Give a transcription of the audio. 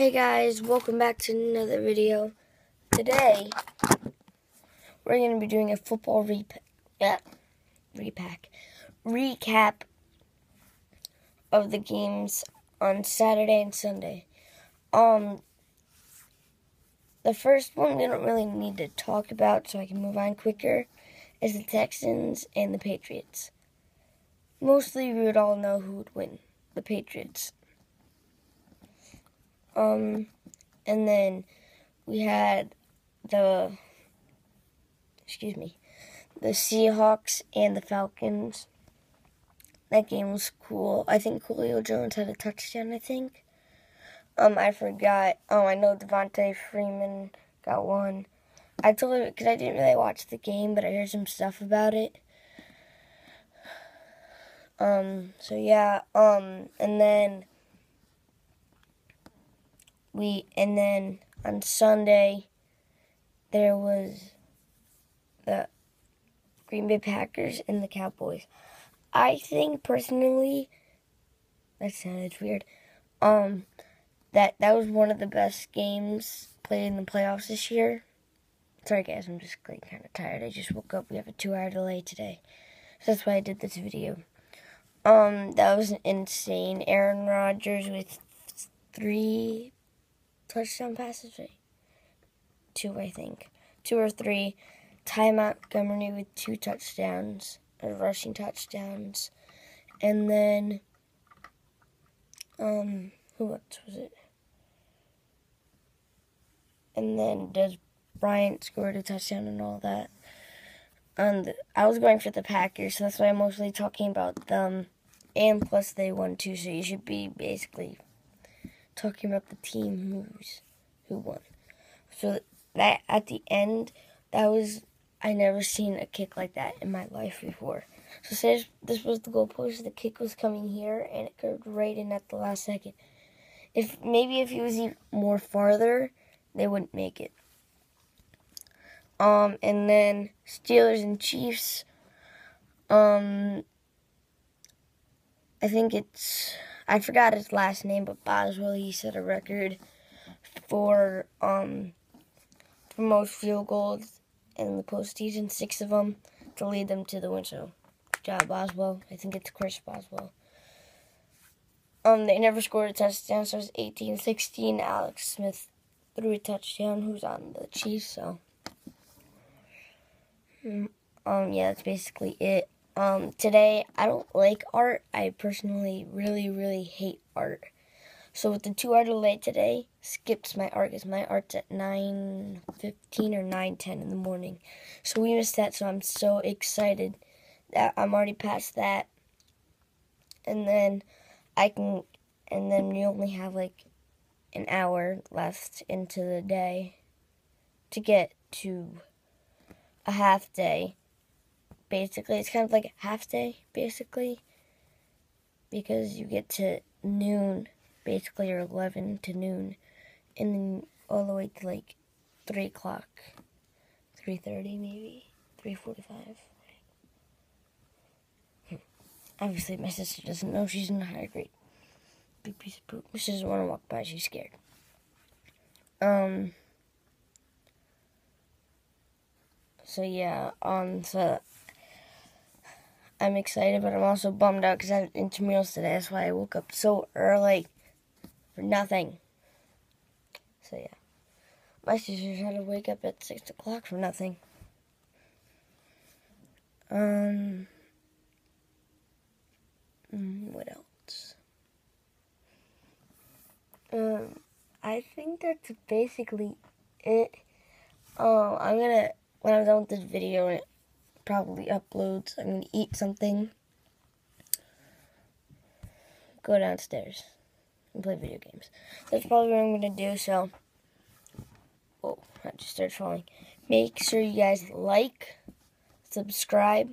Hey guys, welcome back to another video. Today, we're going to be doing a football repack, yeah, repack, recap of the games on Saturday and Sunday. Um, the first one we don't really need to talk about, so I can move on quicker, is the Texans and the Patriots. Mostly, we would all know who would win. The Patriots. Um, and then we had the, excuse me, the Seahawks and the Falcons. That game was cool. I think Julio Jones had a touchdown, I think. Um, I forgot. Oh, I know Devonta Freeman got one. I told him because I didn't really watch the game, but I heard some stuff about it. Um, so yeah, um, and then we, and then on Sunday, there was the Green Bay Packers and the Cowboys. I think personally, that sounded weird, um, that that was one of the best games played in the playoffs this year. Sorry guys, I'm just like kind of tired. I just woke up. We have a two-hour delay today, so that's why I did this video. Um, that was insane. Aaron Rodgers with three touchdown passes, right? Two, I think. Two or three. Ty Montgomery with two touchdowns, or rushing touchdowns. And then, um, who else was it? And then Dez Bryant scored a touchdown and all that and I was going for the Packers, so that's why I'm mostly talking about them. And plus, they won too, so you should be basically talking about the team who's who won. So that at the end, that was I never seen a kick like that in my life before. So say this was the goalpost, the kick was coming here, and it curved right in at the last second. If maybe if he was even more farther, they wouldn't make it. Um, and then Steelers and Chiefs. Um, I think it's I forgot his last name, but Boswell he set a record for um for most field goals in the postseason, six of them to lead them to the win. So, job, Boswell. I think it's Chris Boswell. Um, they never scored a touchdown, so it's 18-16. Alex Smith threw a touchdown. Who's on the Chiefs? So. Mm, um, yeah, that's basically it. Um, today, I don't like art. I personally really, really hate art. So with the two hour delay today, skipped my art because my art's at 9.15 or 9.10 in the morning. So we missed that, so I'm so excited that I'm already past that. And then I can, and then you only have like an hour left into the day to get to a half day. Basically, it's kind of like a half day, basically, because you get to noon, basically, or 11 to noon, and then all the way to like 3 o'clock, 3.30 maybe, 3.45. Hmm. Obviously, my sister doesn't know she's in a higher grade. Big piece of poop. She doesn't want to walk by. She's scared. Um, So yeah, um, so I'm excited, but I'm also bummed out because I have intramurals today. That's why I woke up so early for nothing. So yeah, my sister had to wake up at six o'clock for nothing. Um, mm, what else? Um, I think that's basically it. Oh, I'm gonna when I'm done with this video probably uploads, I'm going to eat something, go downstairs, and play video games. That's probably what I'm going to do, so, oh, I just started falling. Make sure you guys like, subscribe,